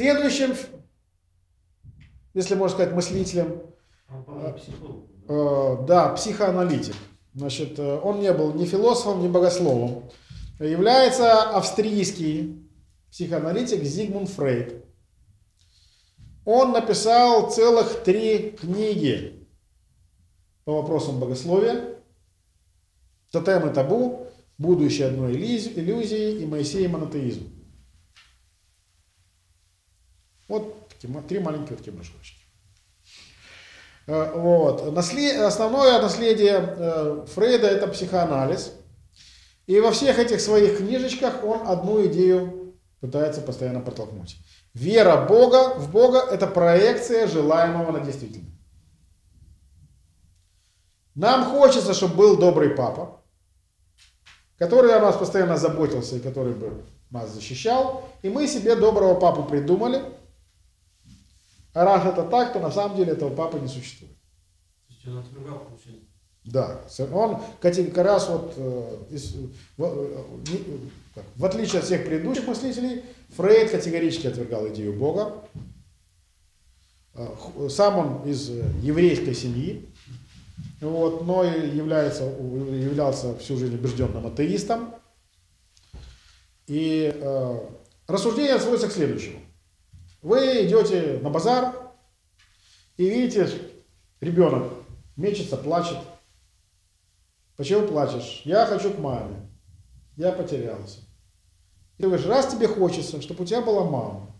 Следующим, если можно сказать, мыслителем, э, да, психоаналитик. Значит, э, он не был ни философом, ни богословом. Является австрийский психоаналитик Зигмунд Фрейд. Он написал целых три книги по вопросам богословия. Тотем и табу, будущее одной иллюзии и Моисей и монотеизм. Вот три маленькие вот кибрашочки. Э, вот. Основное наследие э, Фрейда это психоанализ. И во всех этих своих книжечках он одну идею пытается постоянно протолкнуть. Вера Бога в Бога – это проекция желаемого на действительное. Нам хочется, чтобы был добрый папа, который о нас постоянно заботился и который бы нас защищал. И мы себе доброго папу придумали. А раз это так, то на самом деле этого папы не существует. То есть он отвергал, получается? Да, он как раз вот, э, в, э, в отличие от всех предыдущих мыслителей, Фрейд категорически отвергал идею Бога. Э, сам он из еврейской семьи, вот, но является, являлся всю жизнь убежденным атеистом. И э, рассуждение сводится к следующему. Вы идете на базар и видите, ребенок мечется, плачет. Почему плачешь? Я хочу к маме. Я потерялся. Ты говоришь, раз тебе хочется, чтобы у тебя была мама,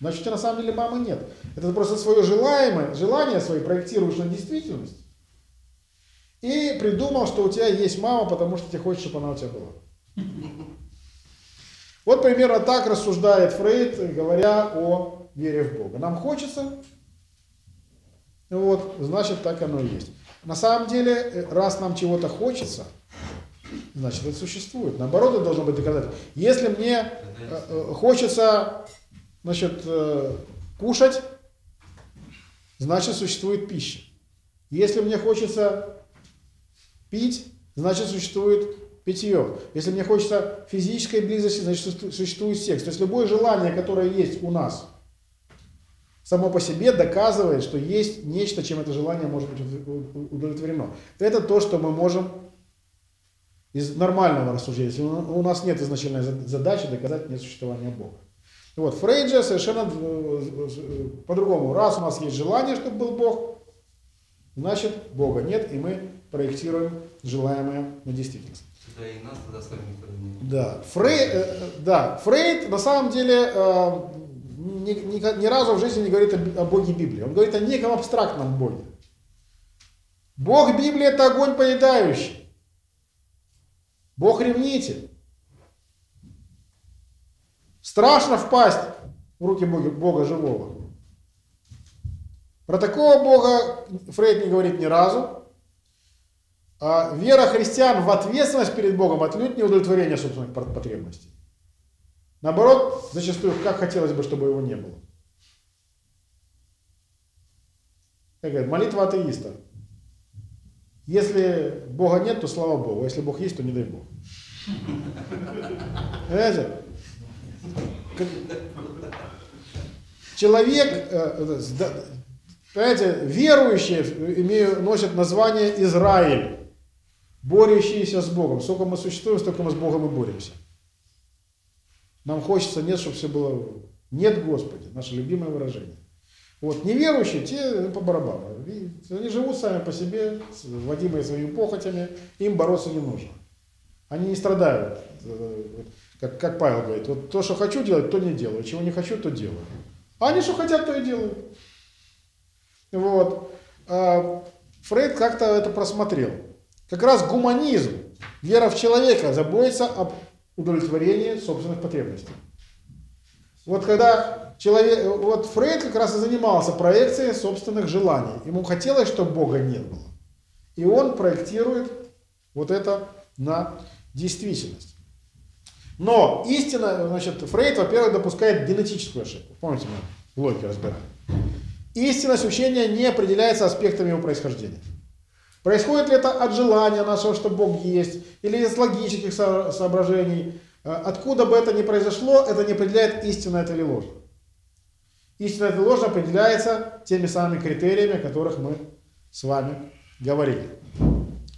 значит, у тебя на самом деле мамы нет. Это ты просто свое желаемое, желание свои проектируешь на действительность. И придумал, что у тебя есть мама, потому что тебе хочется, чтобы она у тебя была. Вот примерно так рассуждает Фрейд, говоря о вере в Бога. Нам хочется, вот, значит так оно и есть. На самом деле, э, раз нам чего-то хочется, значит это существует. Наоборот, это должно быть доказать. Если мне э, э, хочется, значит, кушать, значит существует пища. Если мне хочется пить, значит существует питье. Если мне хочется физической близости, значит существует секс. То есть любое желание, которое есть у нас, само по себе доказывает, что есть нечто, чем это желание может быть удовлетворено. Это то, что мы можем из нормального рассуждения, если у нас нет изначальной задачи доказать несуществование Бога. Вот, Фрейд же совершенно по-другому. Раз у нас есть желание, чтобы был Бог, значит Бога нет, и мы проектируем желаемое на действительность. Да, и нас тогда с вами Да. Фрейд, э, да, Фрейд на самом деле ни, ни, ни разу в жизни не говорит о, о Боге Библии. Он говорит о неком абстрактном Боге. Бог Библии это огонь поедающий. Бог ревнитель. Страшно впасть в руки Бога, Бога живого. Про такого Бога Фрейд не говорит ни разу. А вера христиан в ответственность перед Богом отнюдь не удовлетворение собственных потребностей. Наоборот, зачастую, как хотелось бы, чтобы его не было. Как говорят, молитва атеиста. Если Бога нет, то слава Богу. Если Бог есть, то не дай Бог. Понимаете? Человек, э, понимаете, верующие носят название Израиль, борющиеся с Богом. Сколько мы существуем, столько мы с Богом и боремся. Нам хочется нет, чтобы все было нет Господи, наше любимое выражение. Вот, неверующие, те по барабану. Они живут сами по себе, вводимые своими похотями, им бороться не нужно. Они не страдают. Э, как, как Павел говорит, вот то, что хочу делать, то не делаю, чего не хочу, то делаю. А они что хотят, то и делают. Вот. А Фрейд как-то это просмотрел. Как раз гуманизм, вера в человека заботится об удовлетворение собственных потребностей. Вот когда человек, вот Фрейд как раз и занимался проекцией собственных желаний. Ему хотелось, чтобы Бога не было. И он проектирует вот это на действительность. Но истина, значит, Фрейд, во-первых, допускает генетическую ошибку. Помните, мы в логике разбирали. Истинность учения не определяется аспектами его происхождения. Происходит ли это от желания нашего, что Бог есть, или из логических соображений. Э, откуда бы это ни произошло, это не определяет истинно это или ложь. Истина это ложь определяется теми самыми критериями, о которых мы с вами говорили.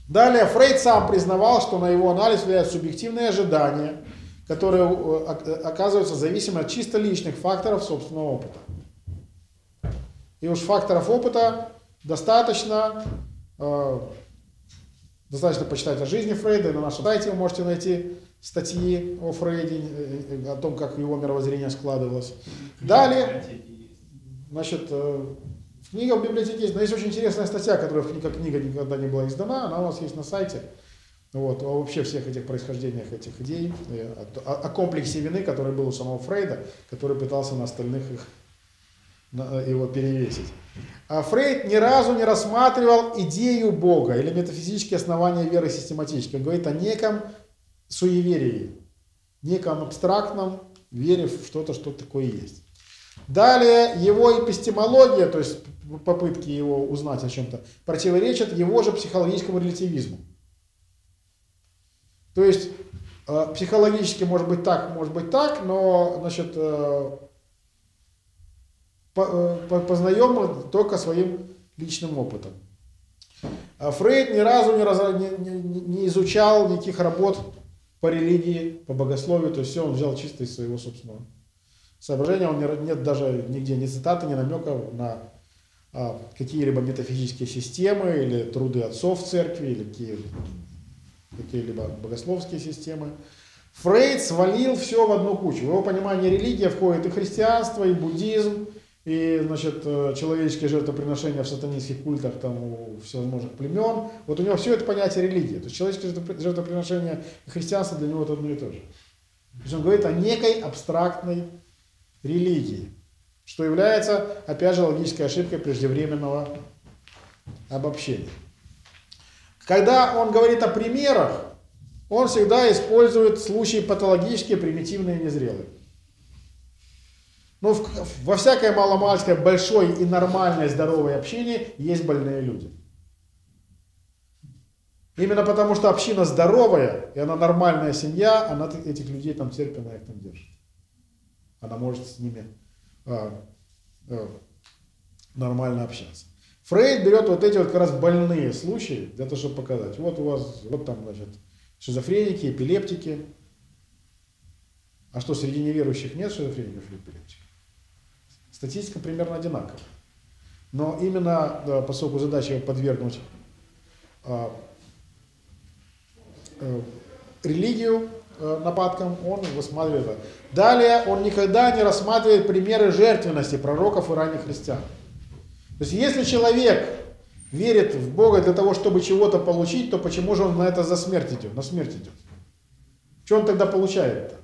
Далее Фрейд сам признавал, что на его анализ влияют субъективные ожидания, которые э, оказываются зависимы от чисто личных факторов собственного опыта. И уж факторов опыта достаточно, э, достаточно почитать о жизни Фрейда, на нашем сайте вы можете найти статьи о Фрейде, э, о том, как его мировоззрение складывалось. Далее, значит, книга в библиотеке есть, но есть очень интересная статья, которая как книга никогда не была издана, она у нас есть на сайте. Вот, о вообще всех этих происхождениях этих идей, о, о комплексе вины, который был у самого Фрейда, который пытался на остальных их Э, его перевесить. А Фрейд ни разу не рассматривал идею Бога или метафизические основания веры систематически. Он говорит о неком суеверии, неком абстрактном вере в что-то, что такое есть. Далее его эпистемология, то есть попытки его узнать о чем-то, противоречат его же психологическому релятивизму. То есть э, психологически может быть так, может быть так, но значит, э, Э, познаем только своим личным опытом. А Фрейд ни разу не, раз, не, не, не изучал никаких работ по религии, по богословию, то есть все он взял чисто из своего собственного соображения. Он не, нет даже нигде ни цитаты, ни намеков на а, какие-либо метафизические системы или труды отцов церкви или какие, какие-либо богословские системы. Фрейд свалил все в одну кучу. В его понимание религия входит и христианство, и буддизм, и, значит, э, человеческие жертвоприношения в сатанинских культах там у всевозможных племен. Вот у него все это понятие религии. То есть человеческие жертвоприношения и христианство для него это одно и то же. То есть он говорит о некой абстрактной религии, что является, опять же, логической ошибкой преждевременного обобщения. Когда он говорит о примерах, он всегда использует случаи патологические, примитивные незрелые. Но ну, в, во всякое маломальское большое и нормальное здоровое общение есть больные люди. Именно потому, что община здоровая, и она нормальная семья, она этих людей там терпимо их там держит. Она может с ними а, а, нормально общаться. Фрейд берет вот эти вот как раз больные случаи для того, чтобы показать. Вот у вас, вот там, значит, шизофреники, эпилептики. А что, среди неверующих нет шизофреников или эпилептиков? Статистика примерно одинаковая. Но именно да, поскольку задача подвергнуть а, а, религию а, нападкам, он высматривает. Далее он никогда не рассматривает примеры жертвенности пророков и ранних христиан. То есть если человек верит в Бога для того, чтобы чего-то получить, то почему же он на это за смерть идет, на смерть идет? Что он тогда получает-то?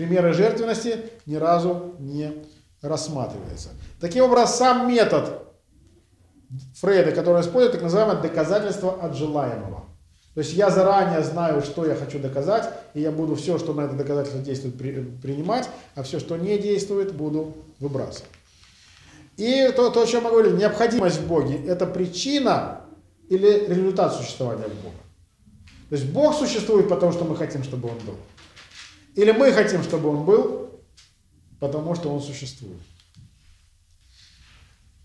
Примеры жертвенности ни разу не рассматривается. Таким образом, сам метод Фрейда, который использует так называемое доказательство от желаемого. То есть я заранее знаю, что я хочу доказать, и я буду все, что на это доказательство действует, принимать, а все, что не действует, буду выбрасывать. И то, то, о чем мы говорили, необходимость в Боге – это причина или результат существования Бога. То есть Бог существует потому, что мы хотим, чтобы Он был. Или мы хотим, чтобы он был, потому что он существует.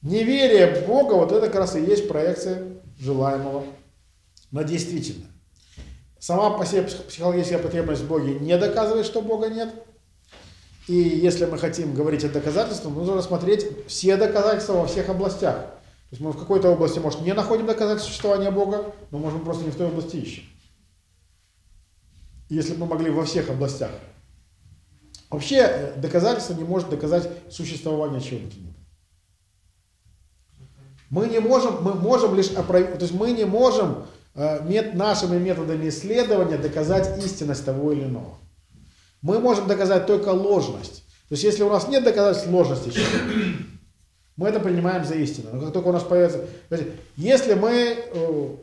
Неверие в Бога, вот это как раз и есть проекция желаемого на действительное. Сама по себе психологическая потребность в Боге не доказывает, что Бога нет. И если мы хотим говорить о доказательствах, нужно рассмотреть все доказательства во всех областях. То есть мы в какой-то области, может, не находим доказательства существования Бога, но, может, мы просто не в той области ищем если бы мы могли во всех областях. Вообще э, доказательство не может доказать существование чего-то. Мы не можем, мы можем лишь опроверить, то есть мы не можем э, мет, нашими методами исследования доказать истинность того или иного. Мы можем доказать только ложность. То есть если у нас нет доказательств ложности мы это принимаем за истину. Но как только у нас появится... Если мы э,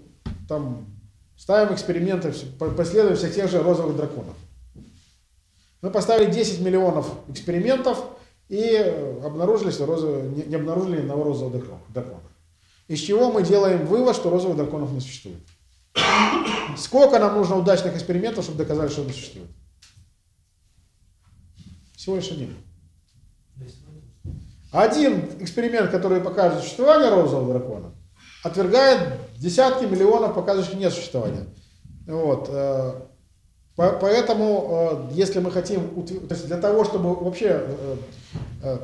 там, Ставим эксперименты, последуем всех тех же розовых драконов. Мы поставили 10 миллионов экспериментов и обнаружили, что розовые, не, обнаружили ни одного розового дракона. Из чего мы делаем вывод, что розовых драконов не существует. Сколько нам нужно удачных экспериментов, чтобы доказать, что они существуют? Всего лишь один. Один эксперимент, который покажет существование розового дракона, отвергает десятки миллионов, показывающих нет существования. Вот. Э, поэтому, э, если мы хотим, то есть для того, чтобы вообще э,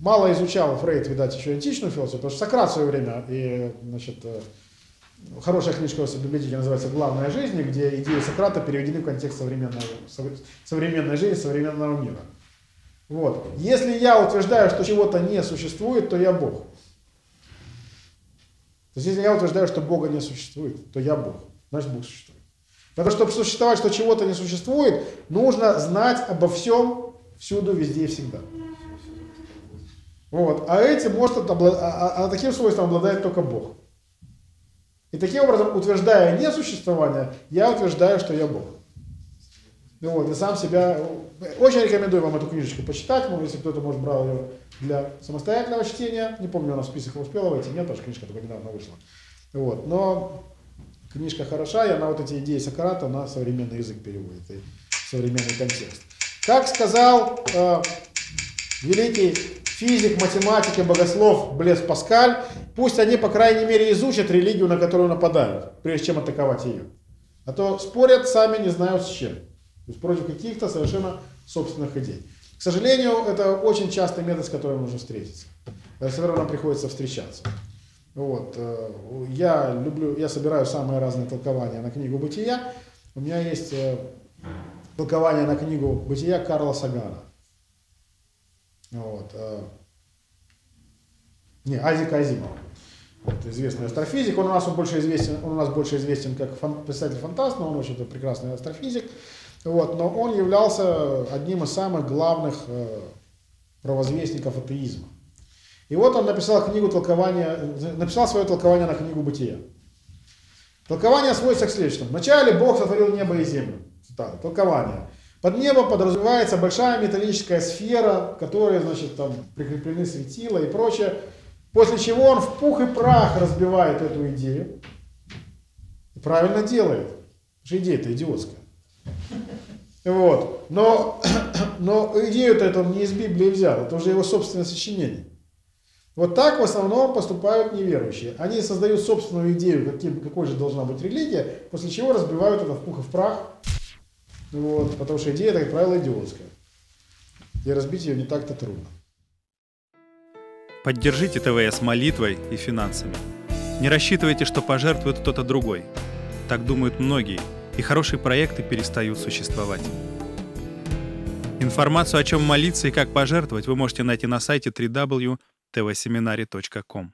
мало изучал Фрейд, видать, еще античную философию, потому что Сократ в свое время, и, значит, хорошая книжка у библиотеке называется «Главная жизнь», где идеи Сократа переведены в контекст современной, современной жизни, современного мира. Вот. Если я утверждаю, что чего-то не существует, то я Бог. То есть, если я утверждаю, что Бога не существует, то я Бог. Значит, Бог существует. Потому что, чтобы существовать, что чего-то не существует, нужно знать обо всем, всюду, везде и всегда. Вот. А этим может облад... а, а, а таким свойством обладает только Бог. И таким образом, утверждая несуществование, я утверждаю, что я Бог. Ну вот, и сам себя... Очень рекомендую вам эту книжечку почитать, ну, если кто-то, может, брал ее для самостоятельного чтения. Не помню, она в список успела войти, нет, потому что книжка только недавно вышла. Вот, но книжка хороша, и она вот эти идеи Сократа на современный язык переводит, и современный контекст. Как сказал э, великий физик, математик и богослов Блес Паскаль, пусть они, по крайней мере, изучат религию, на которую нападают, прежде чем атаковать ее. А то спорят сами не знают с чем. То есть против каких-то совершенно собственных идей. К сожалению, это очень частый метод, с которым нужно встретиться. С которым нам приходится встречаться. Вот. Э, я люблю, я собираю самые разные толкования на книгу «Бытия». У меня есть э, толкование на книгу «Бытия» Карла Сагана. Вот. Э, не, Азика Азимова. Это известный астрофизик. Он у нас он больше известен, он у нас больше известен как фан, писатель-фантаст, но он очень прекрасный астрофизик. Вот, но он являлся одним из самых главных э, провозвестников атеизма. И вот он написал книгу толкования, написал свое толкование на книгу Бытия. Толкование сводится к следующему. Вначале Бог сотворил небо и землю. Цитата. Толкование. Под небом подразумевается большая металлическая сфера, в которой, значит, там прикреплены светила и прочее. После чего он в пух и прах разбивает эту идею. И правильно делает. Потому что идея-то идиотская. Вот. Но, но идею-то это он не из Библии взял, это уже его собственное сочинение. Вот так в основном поступают неверующие. Они создают собственную идею, каким, какой же должна быть религия, после чего разбивают это в пух и в прах, вот, потому что идея, как правило, идиотская. И разбить ее не так-то трудно. Поддержите ТВС молитвой и финансами. Не рассчитывайте, что пожертвует кто-то другой. Так думают многие – и хорошие проекты перестают существовать. Информацию, о чем молиться и как пожертвовать, вы можете найти на сайте www.tvseminary.com.